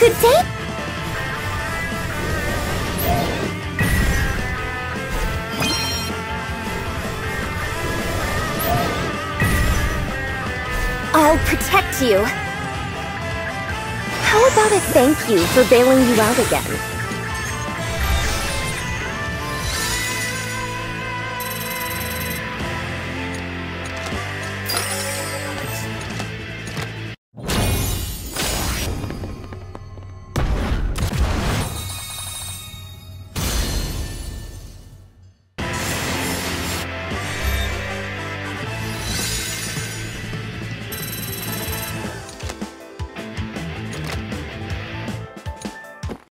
Good day. I'll protect you. How about a thank you for bailing you out again?